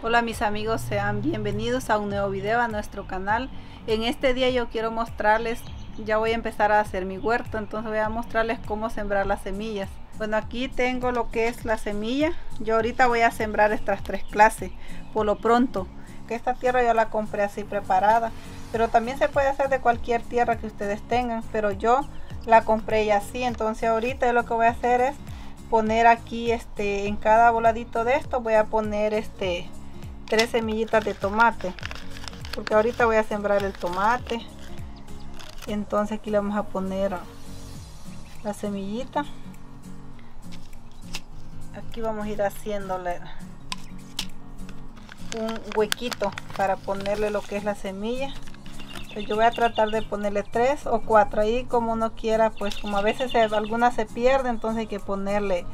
Hola mis amigos, sean bienvenidos a un nuevo video a nuestro canal. En este día yo quiero mostrarles, ya voy a empezar a hacer mi huerto, entonces voy a mostrarles cómo sembrar las semillas. Bueno, aquí tengo lo que es la semilla. Yo ahorita voy a sembrar estas tres clases, por lo pronto. Que esta tierra yo la compré así preparada, pero también se puede hacer de cualquier tierra que ustedes tengan, pero yo la compré y así, entonces ahorita lo que voy a hacer es poner aquí este en cada voladito de esto voy a poner este tres semillitas de tomate porque ahorita voy a sembrar el tomate. Entonces aquí le vamos a poner la semillita. Aquí vamos a ir haciéndole un huequito para ponerle lo que es la semilla. Yo voy a tratar de ponerle tres o cuatro ahí como uno quiera pues como a veces algunas se pierde entonces hay que ponerle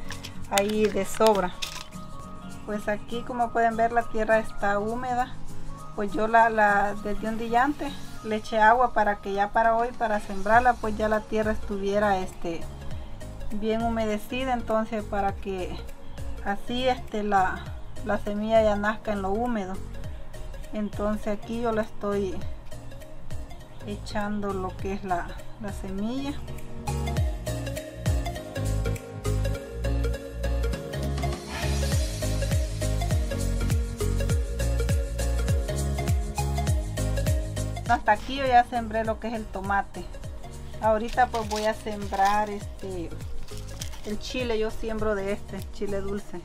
ahí de sobra pues aquí como pueden ver la tierra está húmeda. Pues yo la, desde un día antes le eché agua para que ya para hoy para sembrarla pues ya la tierra estuviera este bien humedecida. Entonces para que así este la, la semilla ya nazca en lo húmedo. Entonces aquí yo la estoy echando lo que es la, la semilla hasta aquí yo ya sembré lo que es el tomate. Ahorita pues voy a sembrar este el chile yo siembro de este chile dulce.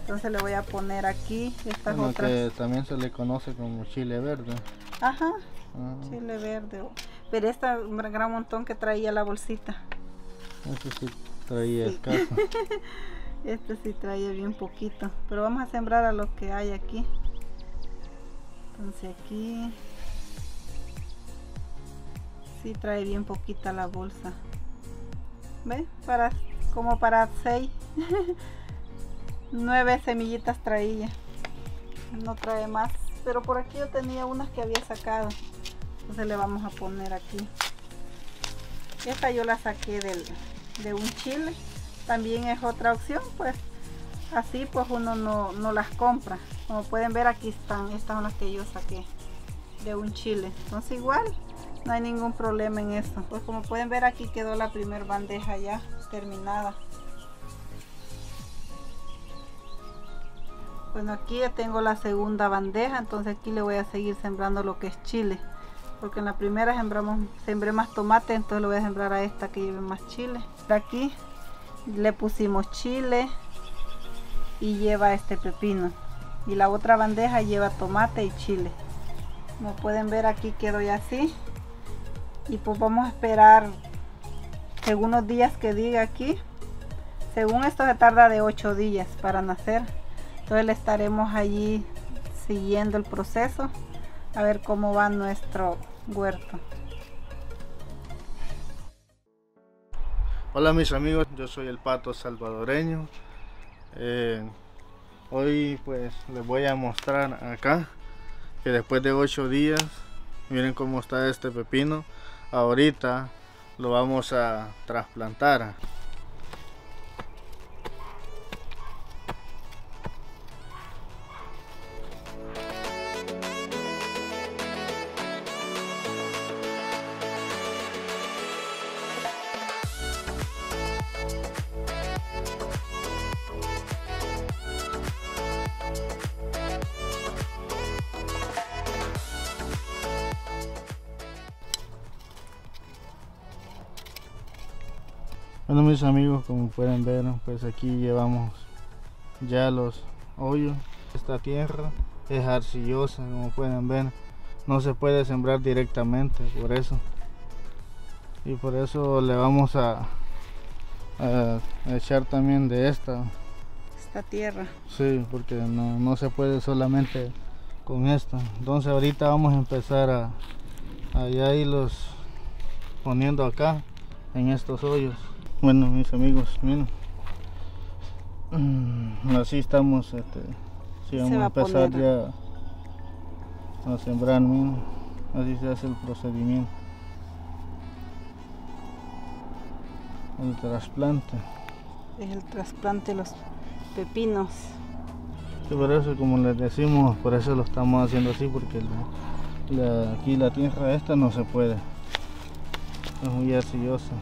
Entonces le voy a poner aquí estas otras que también se le conoce como chile verde. Ajá ah. chile verde. Pero esta un gran montón que traía la bolsita. Este sí traía escaso. Este sí traía bien poquito. Pero vamos a sembrar a lo que hay aquí. Entonces aquí trae bien poquita la bolsa. ¿Ve? Para, como para 6. 9 semillitas traía. No trae más. Pero por aquí yo tenía unas que había sacado. Entonces le vamos a poner aquí. Esta yo la saqué del, de un chile. También es otra opción. Pues así pues uno no, no las compra. Como pueden ver aquí están. Estas son las que yo saqué de un chile. Entonces igual no hay ningún problema en esto. Pues como pueden ver aquí quedó la primera bandeja ya terminada. Bueno aquí ya tengo la segunda bandeja entonces aquí le voy a seguir sembrando lo que es chile. Porque en la primera sembramos sembré más tomate entonces le voy a sembrar a esta que lleve más chile. Aquí le pusimos chile y lleva este pepino. Y la otra bandeja lleva tomate y chile. Como pueden ver aquí quedó ya así y pues vamos a esperar algunos días que diga aquí. Según esto se tarda de 8 días para nacer. Entonces le estaremos allí siguiendo el proceso a ver cómo va nuestro huerto. Hola mis amigos. Yo soy el pato salvadoreño. Eh, hoy pues les voy a mostrar acá que después de 8 días miren cómo está este pepino ahorita lo vamos a trasplantar Bueno mis amigos como pueden ver pues aquí llevamos ya los hoyos. Esta tierra es arcillosa como pueden ver. No se puede sembrar directamente por eso. Y por eso le vamos a, echar también de esta. Esta tierra. Sí porque no, no, se puede solamente con esta. Entonces ahorita vamos a empezar a, a ya irlos poniendo acá en estos hoyos bueno mis amigos miren. Mm, así estamos este si vamos a empezar ya a sembrar así se hace el procedimiento. El trasplante. Es el trasplante de los pepinos. Por eso como les decimos, por eso lo estamos haciendo así, porque aquí la tierra esta no se puede. Es muy arcillosa.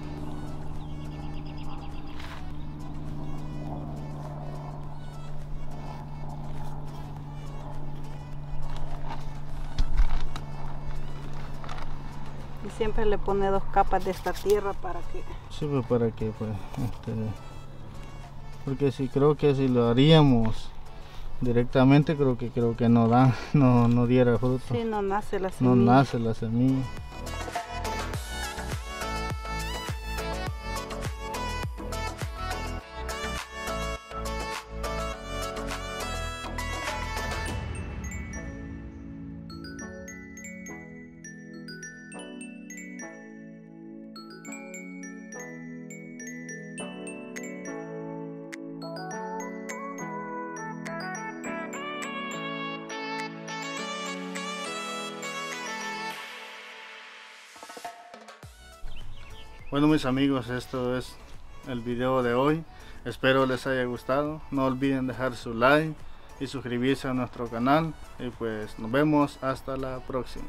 Siempre le pone dos capas de esta tierra para que sí pues para que pues este, porque si creo que si lo haríamos directamente creo que creo que no da no, no diera fruto. Sí no nace la semilla. no nace la semilla Bueno mis amigos, esto es el video de hoy. Espero les haya gustado. No olviden dejar su like y suscribirse a nuestro canal. Y pues nos vemos hasta la próxima.